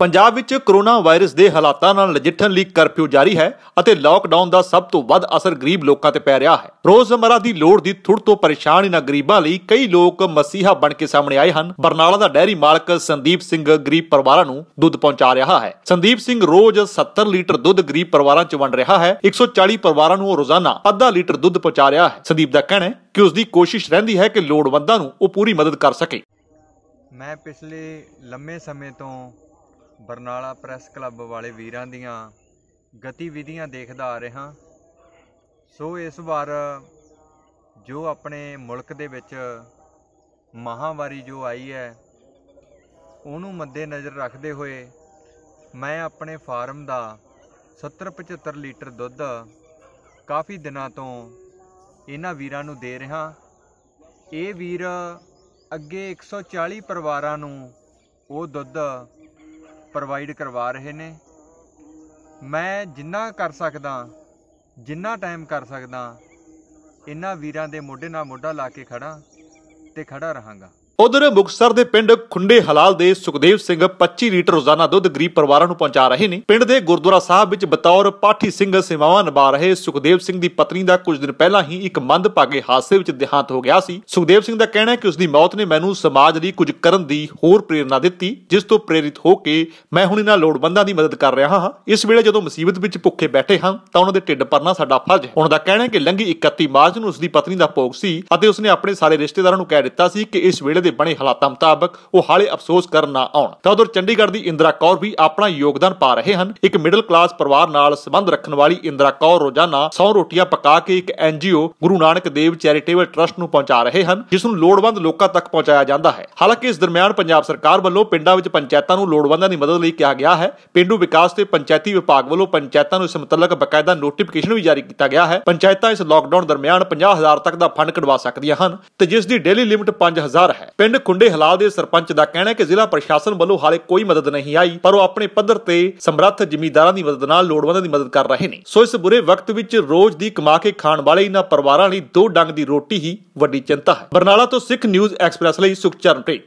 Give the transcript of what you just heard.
ਪੰਜਾਬ ਵਿੱਚ corona virus ਦੇ ਹਾਲਾਤਾਂ ਨਾਲ ਨਜਿੱਠਣ ਲਈ ਕਰਫਿਊ ਜਾਰੀ ਹੈ ਅਤੇ ਲਾਕਡਾਊਨ ਦਾ ਸਭ ਤੋਂ ਵੱਧ ਅਸਰ ਗਰੀਬ ਲੋਕਾਂ ਤੇ ਪੈ ਰਿਹਾ ਹੈ। ਰੋਜ਼ਮਰਾ ਦੀ ਲੋੜ ਦੀ ਥੁੜ ਤੋਂ ਪਰੇਸ਼ਾਨ ਇਹਨਾਂ ਗਰੀਬਾਂ ਲਈ ਕਈ ਲੋਕ ਮਸੀਹਾ ਬਣ ਕੇ ਸਾਹਮਣੇ ਆਏ ਹਨ। ਬਰਨਾਲਾ ਦਾ ਡੈਰੀ ਮਾਲਕ ਸੰਦੀਪ ਸਿੰਘ ਗਰੀਬ ਪਰਿਵਾਰਾਂ ਨੂੰ ਦੁੱਧ ਪਹੁੰਚਾ ਰਿਹਾ ਹੈ। ਸੰਦੀਪ ਸਿੰਘ ਰੋਜ਼ 70 ਲੀਟਰ ਦੁੱਧ ਗਰੀਬ ਪਰਿਵਾਰਾਂ 'ਚ ਵੰਡ ਰਿਹਾ ਹੈ। 140 ਪਰਿਵਾਰਾਂ ਨੂੰ ਉਹ ਰੋਜ਼ਾਨਾ ਅੱਧਾ ਲੀਟਰ ਦੁੱਧ ਪਹੁੰਚਾ ਰਿਹਾ ਹੈ। ਸੰਦੀਪ ਦਾ ਕਹਿਣਾ ਹੈ ਕਿ ਉਸ ਦੀ ਕੋਸ਼ਿਸ਼ ਰਹਿੰਦੀ ਹੈ ਕਿ ਲੋੜਵੰਦਾਂ ਨੂੰ ਉਹ ਪੂਰੀ ਮਦਦ ਕਰ ਸਕੇ। ਮੈਂ ਪਿਛਲੇ ਲੰਮੇ ਸਮੇਂ ਤੋਂ ਬਰਨਾਲਾ ਪ੍ਰੈਸ ਕਲੱਬ ਵਾਲੇ ਵੀਰਾਂ ਦੀਆਂ ਗਤੀਵਿਧੀਆਂ ਦੇਖਦਾ ਆ ਰਿਹਾ ਸੋ ਇਸ ਵਾਰ ਜੋ ਆਪਣੇ ਮੁਲਕ ਦੇ ਵਿੱਚ ਮਹਾਮਾਰੀ ਜੋ ਆਈ ਹੈ, ਉਹਨੂੰ ਮੱਦੇ ਨਜ਼ਰ ਰੱਖਦੇ ਹੋਏ ਮੈਂ ਆਪਣੇ ਫਾਰਮ ਦਾ 70-75 ਲੀਟਰ ਦੁੱਧ ਕਾਫੀ ਦਿਨਾਂ ਤੋਂ ਇਹਨਾਂ ਵੀਰਾਂ ਨੂੰ ਦੇ ਰਿਹਾ। ਇਹ ਵੀਰ ਅੱਗੇ 140 ਪਰਿਵਾਰਾਂ ਨੂੰ ਉਹ ਦੁੱਧ ਪ੍ਰੋਵਾਈਡ ਕਰਵਾ ਰਹੇ ਨੇ। ਮੈਂ ਜਿੰਨਾ ਕਰ ਸਕਦਾ, ਜਿੰਨਾ ਟਾਈਮ ਕਰ ਸਕਦਾ ਇਹਨਾਂ ਵੀਰਾਂ ਦੇ ਮੋਢੇ ਨਾਲ ਮੋਢਾ ਲਾ ਕੇ ਖੜਾ ਤੇ ਖੜਾ ਰਹਾਂਗਾ। ਉਧਰ ਮੁਕਤਸਰ ਦੇ ਪਿੰਡ ਖੁੰਡੇ ਹਲਾਲ ਦੇ ਸੁਖਦੇਵ ਸਿੰਘ 25 ਲੀਟਰ ਰੋਜ਼ਾਨਾ ਦੁੱਧ ਗਰੀਬ ਪਰਿਵਾਰਾਂ ਨੂੰ ਪਹੁੰਚਾ ਰਹੇ ਨੇ। ਪਿੰਡ ਦੇ ਗੁਰਦੁਆਰਾ ਸਾਹਿਬ ਵਿੱਚ ਬਤੌਰ ਪਾਠੀ ਸਿੰਘ ਸੇਵਾਵਾਂ ਨਿਭਾ ਰਹੇ ਸੁਖਦੇਵ ਸਿੰਘ ਦੀ ਪਤਨੀ ਦਾ ਕੁਝ ਦਿਨ ਪਹਿਲਾਂ ਹੀ ਇੱਕ ਮੰਦਭਾਗੇ ਹਾਦਸੇ ਵਿੱਚ ਦੇਹਾਂਤ ਹੋ ਗਿਆ ਸੀ। ਸੁਖਦੇਵ ਸਿੰਘ ਦਾ ਕਹਿਣਾ ਹੈ ਕਿ ਉਸ ਦੀ ਮੌਤ ਨੇ ਮੈਨੂੰ ਸਮਾਜ ਲਈ ਕੁਝ ਕਰਨ ਦੀ ਹੋਰ ਪ੍ਰੇਰਣਾ ਦਿੱਤੀ, ਜਿਸ ਤੋਂ ਪ੍ਰੇਰਿਤ ਹੋ ਕੇ ਮੈਂ ਹੁਣ ਇਹਨਾਂ ਲੋੜਵੰਦਾਂ ਦੀ ਮਦਦ ਕਰ ਰਿਹਾ ਹਾਂ। ਇਸ ਵੇਲੇ ਜਦੋਂ ਮੁਸੀਬਤ ਵਿੱਚ ਭੁੱਖੇ ਬੈਠੇ ਹਾਂ, ਤਾਂ ਉਹਨਾਂ ਦੇ ਢਿੱਡ ਭਰਨਾ ਸਾਡਾ ਫਰਜ਼ ਹੈ। ਉਹਨਾਂ ਦਾ ਕਹਿਣਾ ਹੈ ਕਿ ਲੰਘੀ 31 ਮਾਰਚ ਨੂੰ ਉਸ ਦੀ ਪਤਨੀ ਦਾ ਭੋਗ ਸੀ ਅਤੇ ਉਸਨੇ ਆਪਣੇ ਸਾਰੇ ਰਿਸ਼ਤੇਦਾਰਾਂ ਨੂੰ ਕਹਿ ਦਿੱਤਾ ਸੀ ਕਿ ਇਸ ਵੇਲੇ ਦੇ ਬਣੇ ਹਾਲਾਤਾਂ ਮੁਤਾਬਕ ਉਹ ਹਾਲੇ ਅਫਸੋਸ ਕਰਨ ਨਾ ਆਉਣ। ਤਾਂ ਉਧਰ ਚੰਡੀਗੜ੍ਹ ਦੀ ਇੰਦਰਾ ਕੌਰ ਵੀ ਆਪਣਾ ਯੋਗਦਾਨ ਪਾ ਰਹੇ ਹਨ। ਇੱਕ ਮਿਡਲ ਕਲਾਸ ਪਰਿਵਾਰ ਨਾਲ ਸੰਬੰਧ ਰੱਖਣ ਵਾਲੀ ਇੰਦਰਾ ਕੌਰ ਰੋਜ਼ਾਨਾ 100 ਰੋਟੀਆਂ ਪਕਾ ਕੇ ਇੱਕ NGO, Guru Nanak Dev charitable trust ਨੂੰ ਪਹੁੰਚਾ ਰਹੇ ਹਨ, ਜਿਸ ਨੂੰ ਲੋੜਵੰਦ ਲੋਕਾਂ ਤੱਕ ਪਹੁੰਚਾਇਆ ਜਾਂਦਾ ਹੈ। ਹਾਲਾਂਕਿ ਇਸ ਦਰਮਿਆਨ ਪੰਜਾਬ ਸਰਕਾਰ ਵੱਲੋਂ ਪਿੰਡਾਂ ਵਿੱਚ ਪੰਚਾਇਤਾਂ ਨੂੰ ਲੋੜਵੰਦਾਂ ਦੀ ਮਦਦ ਲਈ ਕਿਹਾ ਗਿਆ ਹੈ। ਪਿੰਡੂ ਵਿਕਾਸ ਤੇ ਪੰਚਾਇਤੀ ਵਿਭਾਗ ਵੱਲੋਂ ਪੰਚਾਇਤਾਂ ਨੂੰ ਇਸ ਮੁਤਲਕ ਬਕਾਇਦਾ ਨੋਟੀਫਿਕੇਸ਼ਨ ਵੀ ਜਾਰੀ ਕੀਤਾ ਗਿਆ ਹੈ। ਪੰਚਾਇਤਾਂ ਇਸ ਲਾਕਡਾਊਨ ਦਰਮਿਆਨ 50000 ਤੱਕ ਦਾ ਫੰਡ ਕਢਵਾ ਸਕਦੀਆਂ ਹਨ ਤੇ ਜਿਸ ਦੀ ਡੇਲੀ ਲਿਮਟ 5000 ਹੈ। ਪਿੰਡ ਖੁੰਡੇ ਹਲਾਲ ਦੇ ਸਰਪੰਚ ਦਾ ਕਹਿਣਾ ਹੈ ਕਿ ਜ਼ਿਲ੍ਹਾ ਪ੍ਰਸ਼ਾਸਨ ਵੱਲੋਂ ਹਾਲੇ ਕੋਈ ਮਦਦ ਨਹੀਂ ਆਈ, ਪਰ ਉਹ ਆਪਣੇ ਪੱਧਰ ਤੇ ਸਮਰੱਥ ਜ਼ਿਮੀਂਦਾਰਾਂ ਦੀ ਮਦਦ ਨਾਲ ਲੋੜਵੰਦਾਂ ਦੀ ਮਦਦ ਕਰ ਰਹੇ ਨੇ। ਸੋ ਇਸ ਬੁਰੇ ਵਕਤ ਵਿੱਚ ਰੋਜ਼ ਦੀ ਕਮਾ ਕੇ ਖਾਣ ਵਾਲੇ ਇਹਨਾਂ ਪਰਿਵਾਰਾਂ ਲਈ ਦੋ ਡੰਗ ਦੀ ਰੋਟੀ ਹੀ ਵੱਡੀ ਚਿੰਤਾ ਹੈ। ਬਰਨਾਲਾ ਤੋਂ ਸਿੱਖ ਨਿਊਜ਼ ਐਕਸਪ੍ਰੈਸ ਲਈ ਸੁਖਚਰਨ ਪ੍ਰੀਤ